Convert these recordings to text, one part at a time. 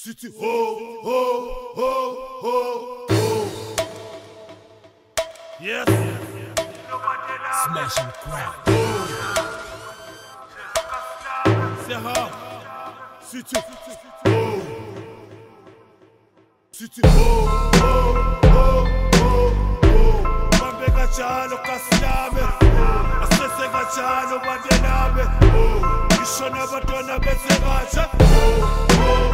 City ho ho ho ho ho. Yes. Smash and crack. Say how. City ho. City ho ho ho ho ho. Mambe kachalo kasilame. Asese kachalo bandelame. Ngisho oh, nabatwana bese kacha. Mambe oh, oh.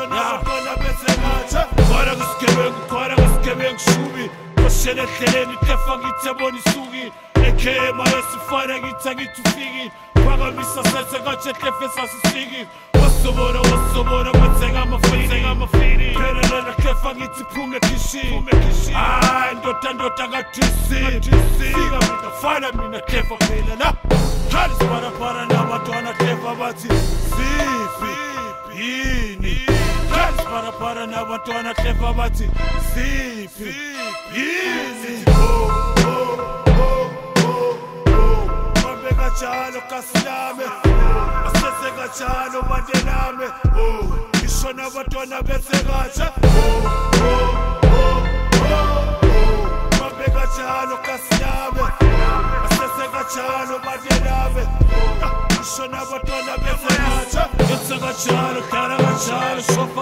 Ngisho nabatwana bese kacha. Khona kusigebengu, khona kusigebengu shubi. Koshele ehleleni kefa ngithi yabona isuki. ekhema esifana ngithi angithi ufiki phakamisa sese katshe hlefe sasisiki wasobona wasobona kwenzeka amafini phelela hlefa ngithi phume ekhishini hayi ndoda ndoda kadisini fika mina mina bathi zipi yini para na watu wanacheka bati sifi hizi mambeka chalo kasilame aseseka chalo madelame kisho na watu wanabesekacha mambeka chalo kasilame aseseka chalo madelame kisho na watu wanabesekacha eseka chalo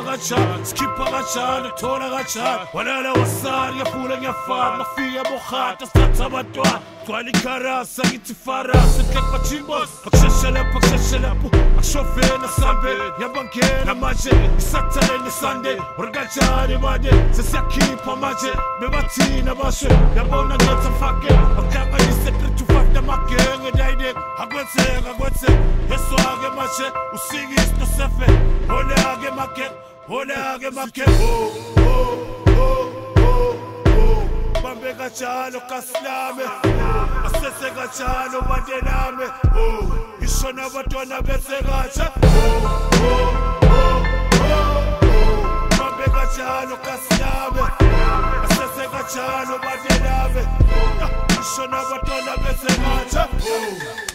kachalo, dala kachalo, shofa kachalo Skippa kachalo, thola kachalo Walala wasari, ngiyafula ngiyafaka Ngafika bohata, sithatha abantwana. Gcwala ikharasa ngithi farasa. Enhlek bachimbos akusheshe lapho akusheshe lapho akushofeni asambeni yabangena manje. Isathaleni sunday. Orikanjani manje. Sesiyakhipha manje. Bebathina bashwe yabona ngetha fake akuhlanganise 3 to 5 namagenge dayine. Akwenzeka akwenzeka yeswake manje usikisi nosefe hole-ake magenge hole-ake magenge oh, oh, oh, oh, oh. bambe kajalo kasilame. Asese kajalo bandelame oh, ngisho nabatwana bese katsha oh, oh, bambe kajalo kasilame. Asese kajalo bandelame ngisho nabatwana bese katsha Yes.